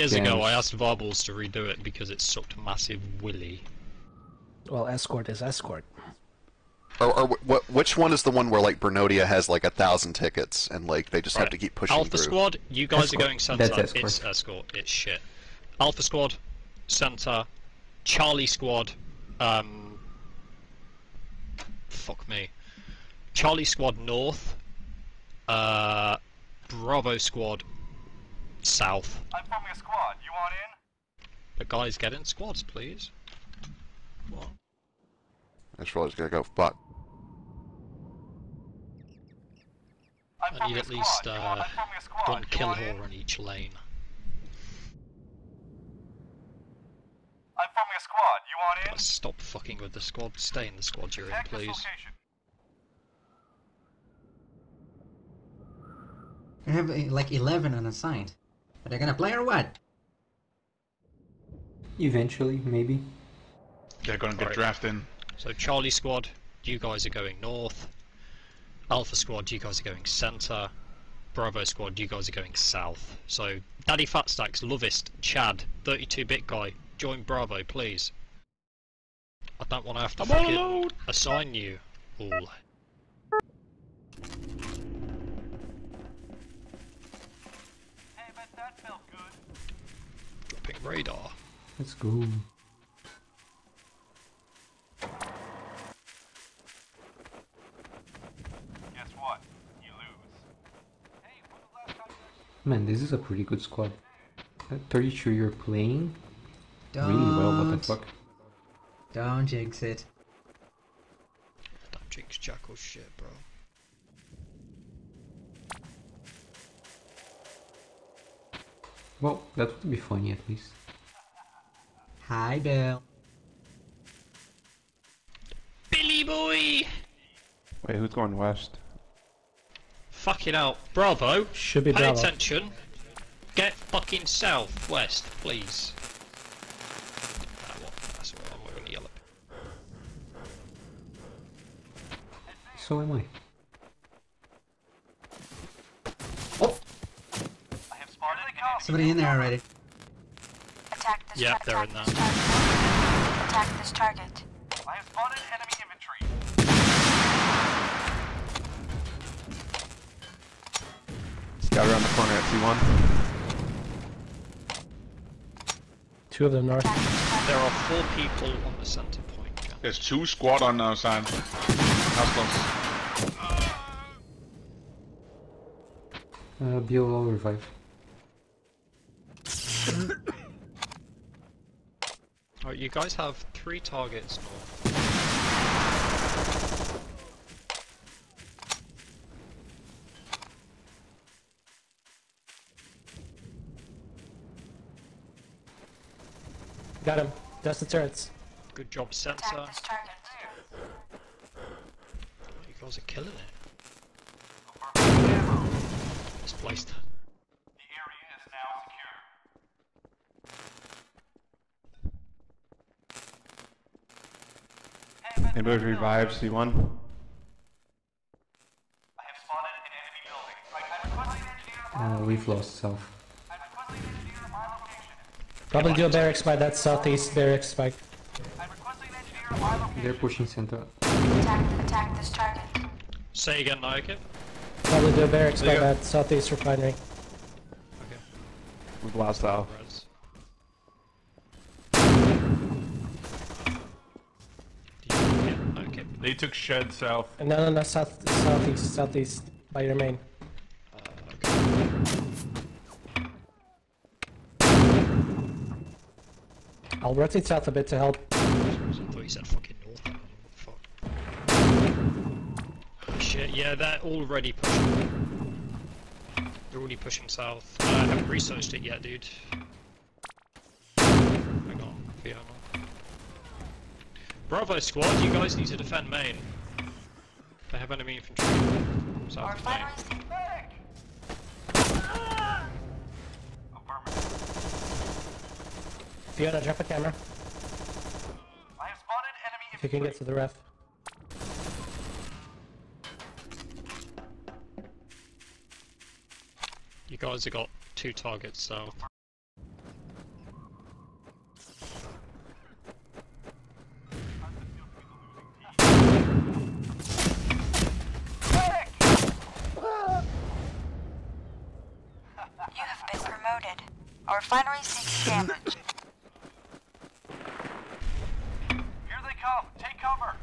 Years ago, I asked Varbles to redo it because it sucked massive willy. Well, escort is escort. Or, or what? Which one is the one where like Bernodia has like a thousand tickets and like they just have to keep pushing Alpha through? Squad, you guys Escort. are going center. That's It's escort. escort. It's shit. Alpha Squad, center. Charlie Squad, um. Fuck me. Charlie Squad north. Uh. Bravo Squad south. I'm forming a squad. You want in? The guys get in squads, please. What? I just realized I gotta go. Fuck. I'm I forming need at squad. least You uh, want- I'm forming a squad. one You kill want in? on each lane. I'm forming a squad. You want in? Guys, stop fucking with the squad. Stay in the squad you're in, Check this please. location. I have uh, like 11 unassigned. Are they gonna play or what? Eventually, maybe. They're gonna get Alright. drafted in. So Charlie Squad, you guys are going north. Alpha Squad, you guys are going center. Bravo Squad, you guys are going south. So Daddy Fat Stacks, Lovist, Chad, 32-bit guy, join Bravo, please. I don't want to have to I'm fucking assign you all. Hey, bet that felt good. Dropping radar. Let's go. Guess what? You lose. Hey, when was the last time you Man, this is a pretty good squad. At 32, you're playing Don't, really well. What the fuck? Don't jinx it. Don't jinx jackal shit, bro. Well, that would be funny at least. Hi, Bill. Billy boy! Wait, who's going west? Fucking out. Bravo! Should be Pay Bravo. attention. Get fucking southwest, please. What? That's what I'm going to. So am I. I have spotted an enemy. Somebody in there already. Attack this Yeah, target. they're in Attack there. this target. Attack this target. I have spotted enemy infantry. Scout around the corner at C1. Two of them north. Attack this target. There are four people on the center point. Jan. There's two squad on our side. House close. Uh, Bill, revive. Alright, you guys have three targets north. Got him. That's the turrets. Good job, center. Attack this target. Oh, you guys are killing it. Displaced. The area is now secure. Hey, bet Anybody revive C1? I have spotted an enemy building. I, I'm requesting engineer on Uh, we've lost south. I'm requesting engineer on location. Probably do a barracks by that southeast barracks spike. I'm requesting engineer on location. They're pushing center. Attack, attack this target. Say again, Nike. Probably do a barracks by There you that southeast refinery. Okay. We've lost south. Res. Do you get okay? They took shed south. And no, no, no, south, southeast, southeast by your main. Uh, okay. I'll rotate south a bit to help. I thought you said fucking north. Fuck. Oh, shit, yeah, they're already pushing. They're already pushing south. Uh, I haven't researched it yet, dude. Hang on, Fiona. Bravo squad, you guys need to defend main. They have enemy infantry. Our South of main. refinery is Affirmative. Fiona, drop a camera. I have spotted enemy If you can get to the ref. You guys have got two targets, so noted. Our refinery's taking damage. Here they come. Take cover.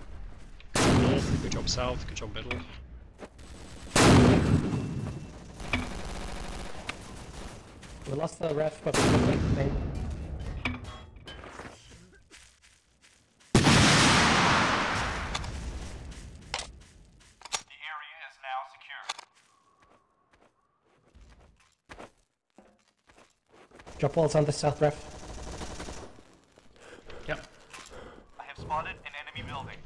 North, good job south, good job middle. We lost the ref, but we the main. The. Drop walls on the south ref. Yep. I have spotted an enemy building.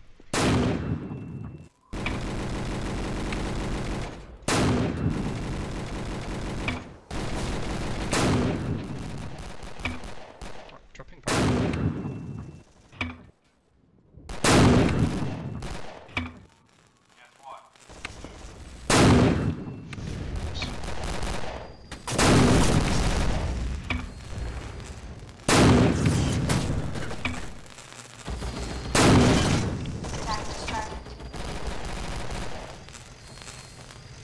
Right, dropping back. Guess what? Attack this target.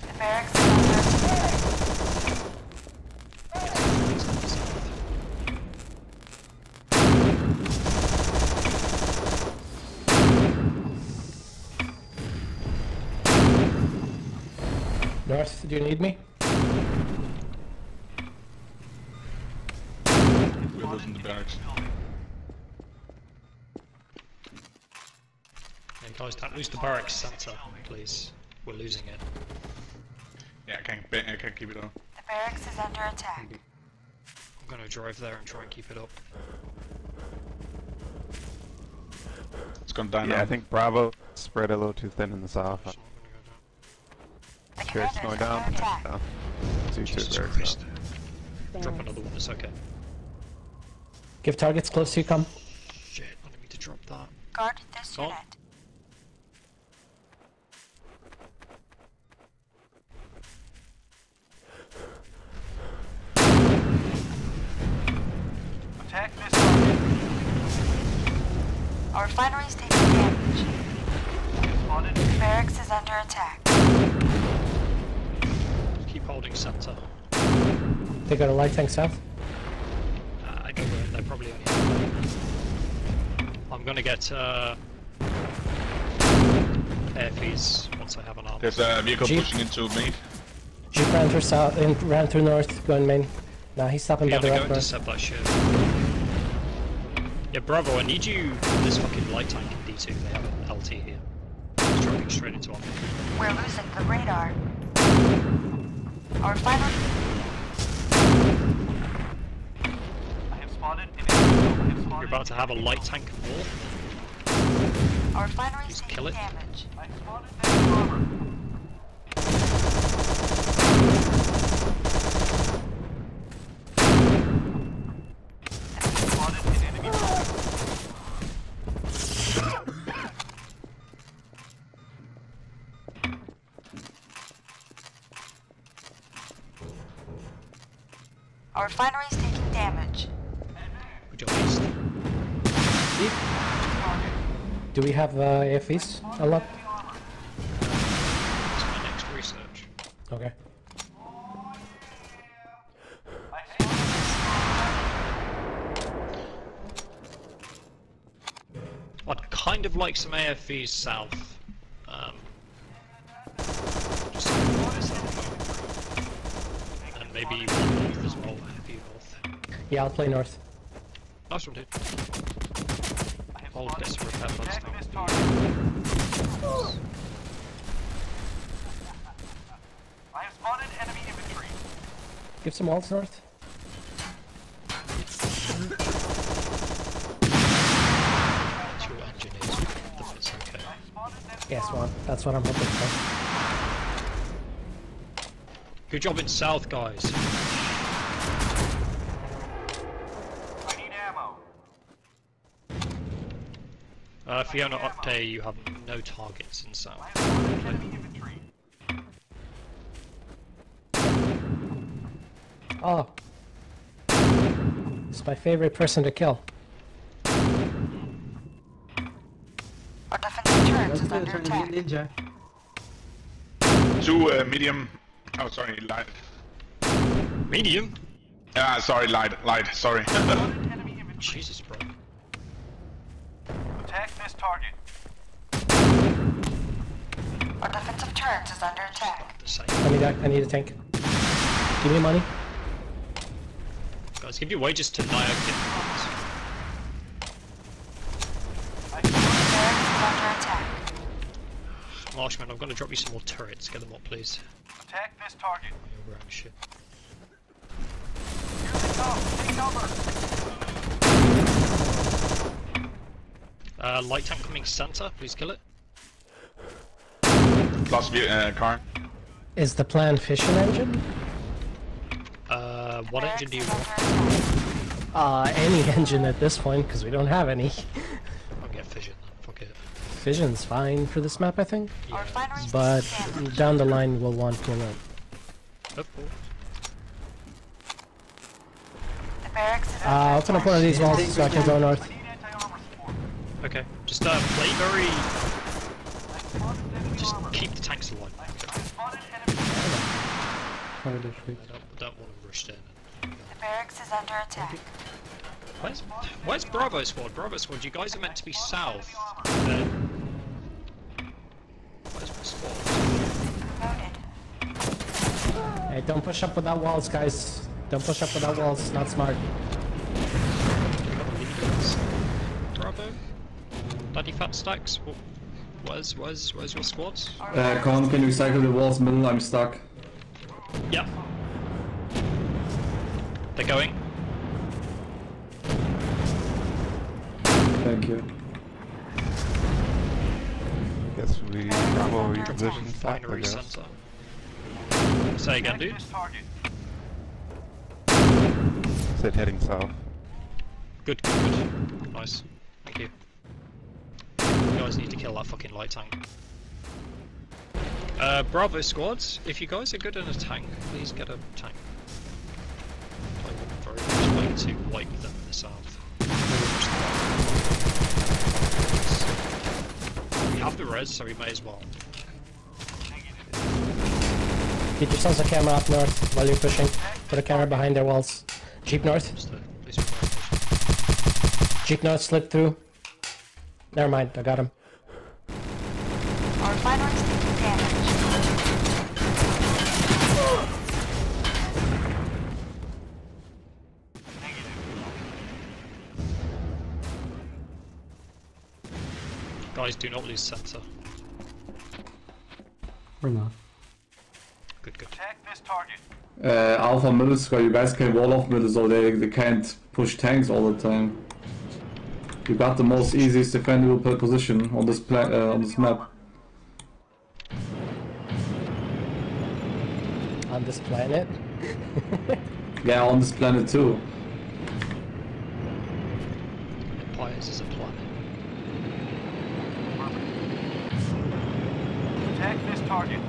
The barracks is under North, do you need me? We're losing the barracks. Hey guys, don't lose the barracks center, please. We're losing it. Yeah, I can't, I can't keep it on. The barracks is under attack. I'm gonna drive there and try and keep it up. It's gonna die Yeah, now. I think Bravo spread a little too thin in the south. It's gonna go down. The Sure, it's going down. attack. No. Two, two, Jesus very Christ. south. Drop another one, it's okay. Give targets close to you come. Shit, I didn't to drop that. Guard this Oh. unit. Our refinery's taking damage. Spotted. Barracks is under attack. Keep holding center. They got a light tank south. Uh, I don't know. They probably. I'm gonna get uh, air fees once I have an arm. There's a vehicle Jeep. pushing into me. Jeep ran through south and ran through north, going main. Nah, he's stopping by Fiona, the go ref. bro. intercept that shit. Yeah, Bravo, I need you this fucking light tank in D2. They have an LT here. It's dropping straight into our We're losing the radar. Our refinery. I have spotted an enemy building. I have spotted You're about to have a light tank north. Our refinery's Just taking kill it. damage. I have spotted enemy armor. I have spotted an enemy building. Our refinery's taking damage. Good job, East. Do we have uh, AFVs unlocked? That's my next research. Okay. I'd kind of like some AFVs south. Um, just and maybe one north as well, heavy north. Yeah, I'll play north. Nice one, dude. I have I'll get spotted some repair parts Attack this now. target. I have spotted enemy infantry. Give some walls north. Two engineers, if okay. Yes, armor. one. That's what I'm hoping for. Good job in south, guys. I need ammo. Uh, Fiona Octay, you have no targets in south. I have spotted enemy infantry. Oh. It's my favorite person to kill. Our defensive turret is under attack. ninja. Two uh, medium. Oh, sorry, light. Medium? Ah, sorry, lied, lied, sorry. Jesus, bro. Attack this target. Our defensive turret is under attack. I need a, I need a tank. Give me money. Guys, give your wages to Naya. Barracks is under attack. Marshman, I'm gonna drop you some more turrets. Get them up, please. Attack this target. Your own shit. Here they come. Take cover. Uh, light tank coming center. Please kill it. Lost view, uh, car. Is the plan fission engine? Uh, what Barracks engine do you want? Uh, any engine at this point, because we don't have any. I'll get fission. Fuck it. Fission's fine for this map, I think. Our refinery But down the line, we'll want you know. Oh, cool. The barracks is Uh, under open up one of these walls so I can go north. I need anti-armor support. Okay. Just uh, play very. I Just armor. keep the tanks alive. I enemy Fire dash wait. I don't, I don't want to rush in. The barracks is under attack. Where's, where's Bravo Squad? Bravo Squad, you guys are meant to be south. Uh, where's my squad? Hey, don't push up without walls, guys. Don't push up without walls. It's not smart. We got leaders. Bravo? Daddy Fat Stacks? Wh- Where's, where's, where's your squads? Uh, Con, can you cycle the walls middle? I'm stuck. Yep. They're going. Thank you. Guess we Bravo Drop reposition on I guess. Center. Say again, dude. Said heading south. Good, good, good. Nice. Thank you. You guys need to kill that fucking light tank. Uh, Bravo squads, if you guys are good in a tank, please get a tank. I would very much like to wipe them in the south. We have the res, so we may as well. Get yourselves a camera up north while you're pushing. Put a camera behind their walls. Jeep north. Just please be very Jeep north slip through. Never mind, I got him. Our refinery is taking damage. Guys, do not lose center. Or not. Good, good. Attack this target. Uh, Alpha middle square, you guys can wall off middle so they, they can't push tanks all the time. You got the most easiest defendable po- position on this pla- uh, on this map. On this planet. Yeah, on this planet too. Empires is a planet. Attack this target.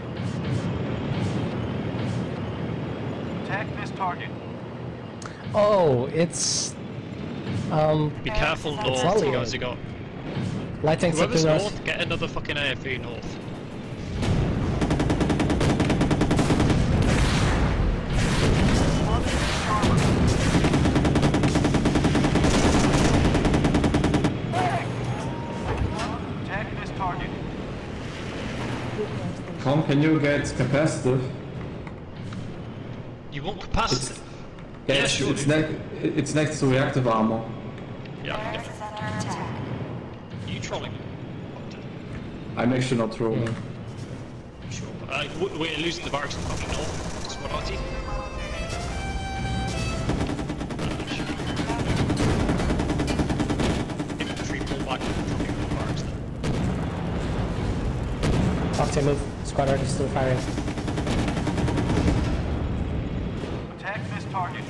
Attack this target. Oh, it's um Be careful It's north, Sully. you guys have got. light tanks up to Whoever's north. north, get another fucking AFV north. Attack this target. Com, can you get capacitive? You want capacity? Yeah, Yeah, it's, sure. it's, ne- it's next to reactive armor. Yeah, I can Barracks get is under attack. it. You trolling me? I'm actually not trolling. Sure. Uh, w- we're losing the barracks fucking north. Squadati. Infantry pull back and dropping the barracks then. Octane move. Squad already still firing. Attack this target.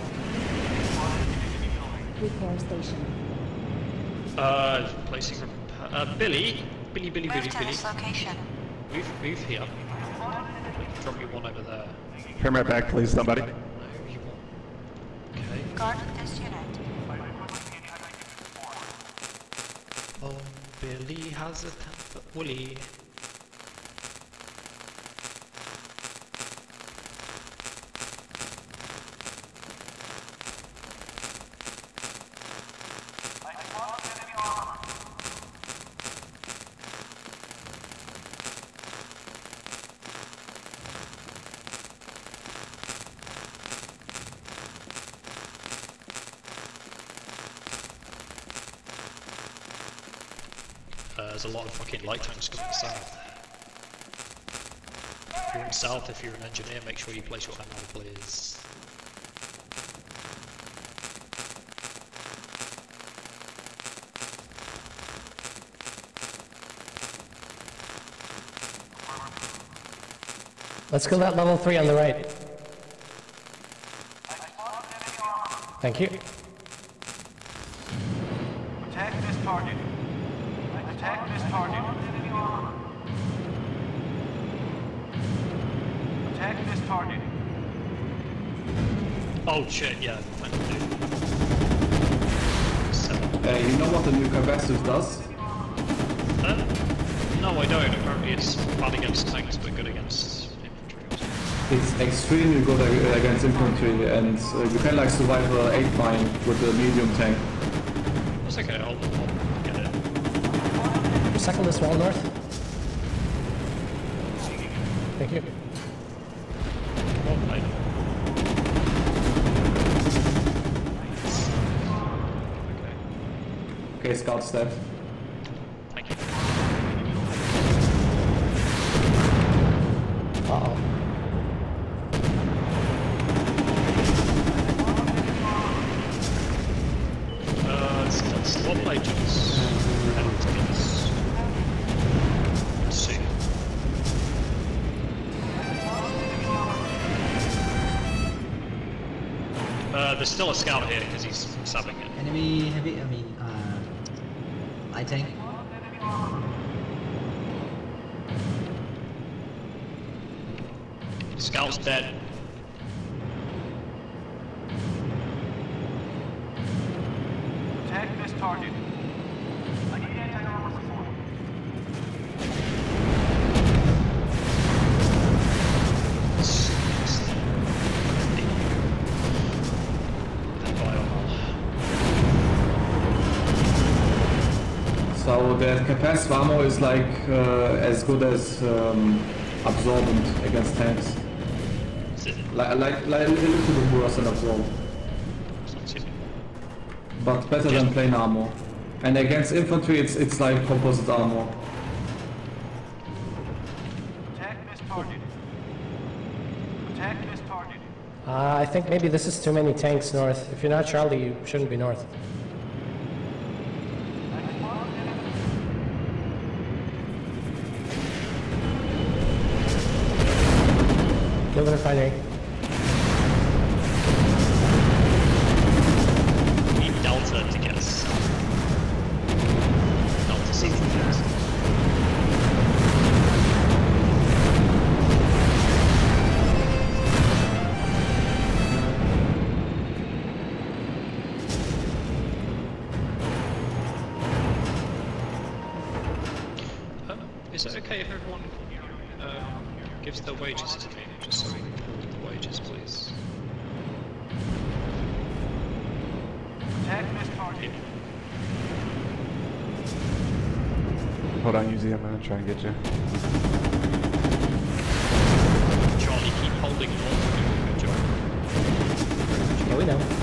Repair station. Uh, placing rep- uh, Billy, Billy, Billy, Move Billy, to Billy. this location. Move, move here. Drop you one over there. Pyramid back, please, somebody. No, you want. Okay. Guard this unit. Oh, Billy has a ten-foot woolly. Uh, there's a lot of fucking light tanks coming south. If you're in south, if you're an engineer, make sure you place your ammo, please. Let's kill that level 3 on the right. Thank you. Attack this target. Attack this target. Attack this target. Oh shit, yeah. I can Hey, you know what the new Cabassus does? Uh, no, I don't. Apparently it's bad against tanks, but good against infantry. It's extremely good against infantry, and uh, you can like survive a 8 mine with a medium tank. That's okay, I'll, I'll get it. Second this wall north. Thank you. Well played. Okay, Okay, scout step. Scout's dead. Attack this target. I need anti-armor support. It's- it's- That. So the capacitive ammo is like uh, as good as um, absorbent against tanks. Is it? Like, like, like a little bit worse than absorbent, It's not but better than plain armor. And against infantry, it's it's like composite armor. Attack this target. Attack this target. Uh, I think maybe this is too many tanks north. If you're not Charlie, you shouldn't be north. Kill the refinery. Job.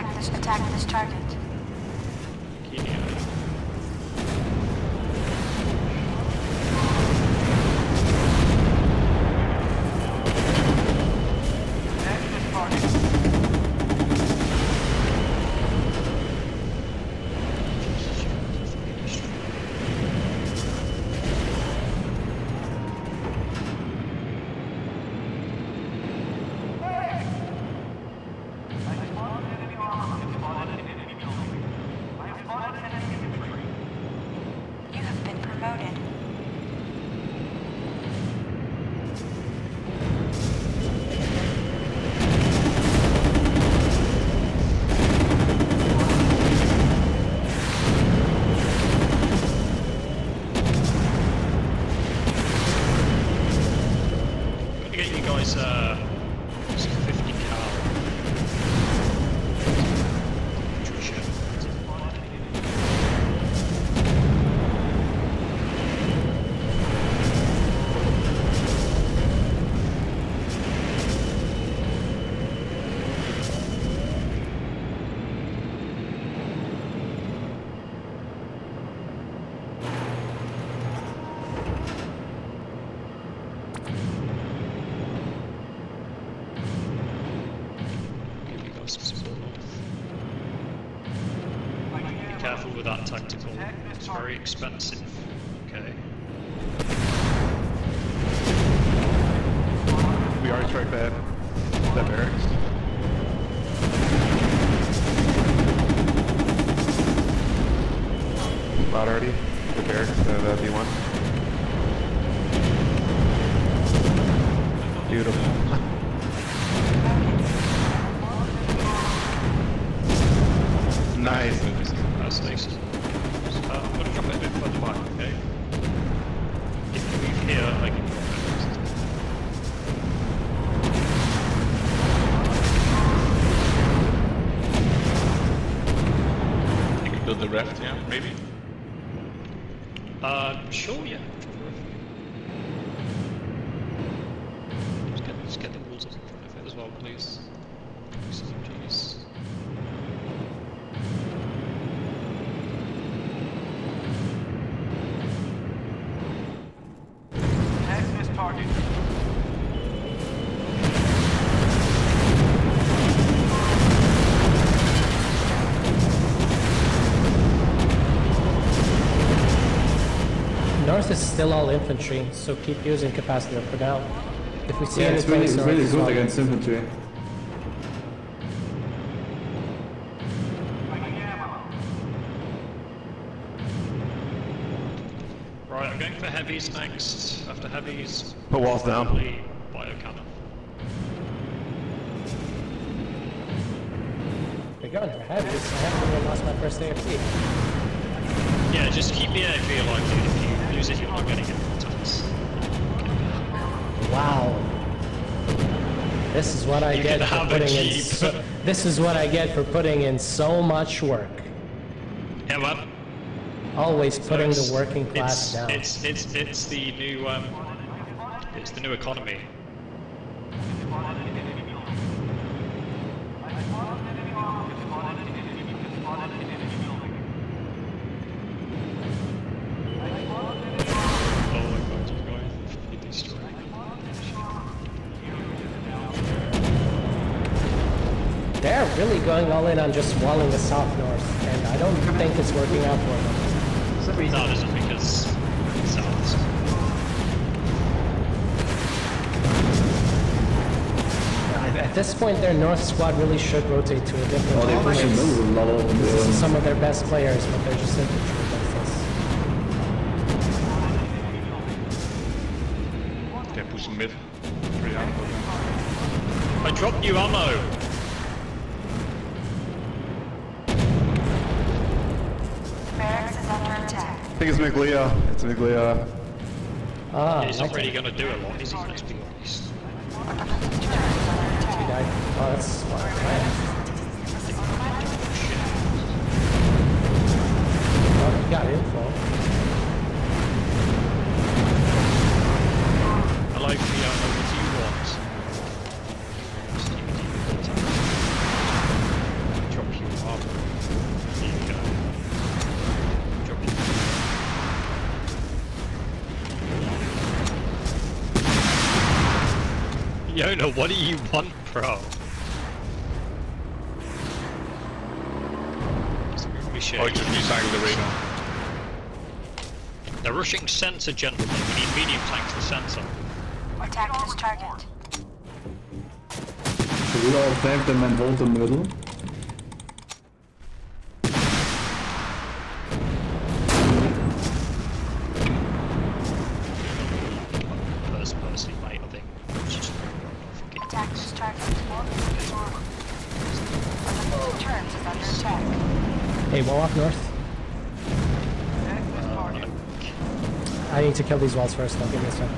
Attack this attack this target. Guys uh, Spot already, the uh, the B1. Beautiful. Still all infantry, so keep using capacitor for now. If we see Yeah, any it's really, it's really good well- against infantry. Right, I'm going for heavies next. After heavies, Put walls down. probably biocannon. We're going for heavies. I haven't even lost my first AFV. Yeah, just keep the AFV alive, Lose it, you're not it from tanks. Wow. This is what I You get for putting in. So, this is what I get for putting in so much work. Yeah, well, Always putting the working class it's, down. It's it's it's the new um, it's the new economy. Oh my god, you guys, you destroyed. They're really going all in on just walling the south north, and I don't think it's working out for them. For some reason, No, it isn't because it sounds. At at this point, their north squad really should rotate to a different Oh, they're pushing place. a lot This is some of their best players, but they're just infantry against us. Pushing mid. Three out. I dropped new ammo. Think it's Miglia. It's Miglia. Ah, He's I not really going to do a lot, is he? Let's be honest. he died. Oh, that's smart. Right. Well, he got info. Hello, Fiona, what do Yona, what do you want, bro? We should. Oh, just recycle the radar. They're rushing center, gentlemen. We need medium tanks to center. Attack this target. Should we all save them and hold the middle? First person, mate, I think. Just fucking Attack this target. Offensive turns is under attack. Hey, wall up north. I need to kill these walls first, though. Give me a sec.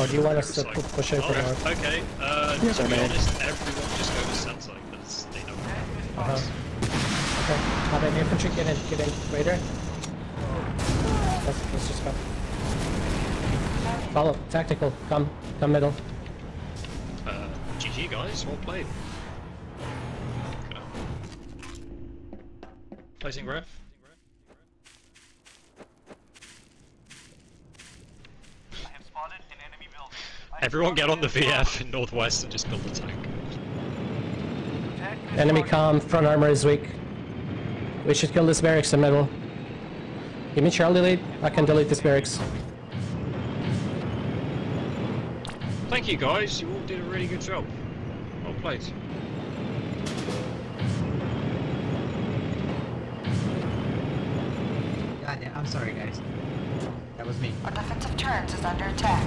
Or do you want us to Like- push over Alright, north? Okay, uh, to be honest, everyone just go to center, because they know. Uh-huh. Okay. How about infantry? Get in. Get in. Raider. Let's, let's just go. Follow. Tactical. Come. Come middle. Uh, GG guys, well played. I have Everyone get on the VF in northwest and just build the tank. Enemy com. Front armor is weak. We should kill this barracks in middle. Give me Charlie lead. I can delete this barracks. Thank you guys, you all did a really good job. Well played. Sorry, guys. That was me. Our defensive turns is under attack.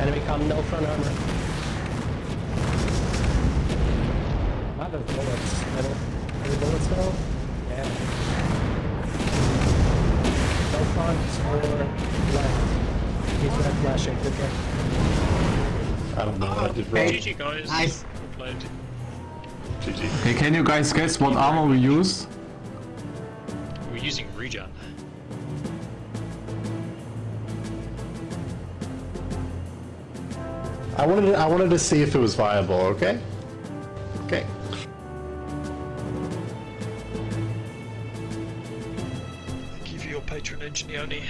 Enemy com. No front armor. Lot of bullets. Middle. Any bullets middle? Yeah. No front or left. He's red flashing. Good work. I don't know what I did Hey. wrong. GG guys, Nice. well. GG. Okay, can you guys guess what armor we used? We're using regen. I wanted to, I wanted to see if it was viable. Okay. Okay. Thank you for your patronage, Neoni.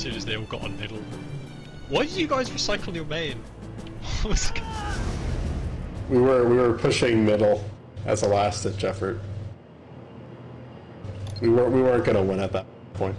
Soon as they all got on middle. Why did you guys recycle your main? We were we were pushing middle as a last ditch effort. We weren't we weren't gonna win at that point.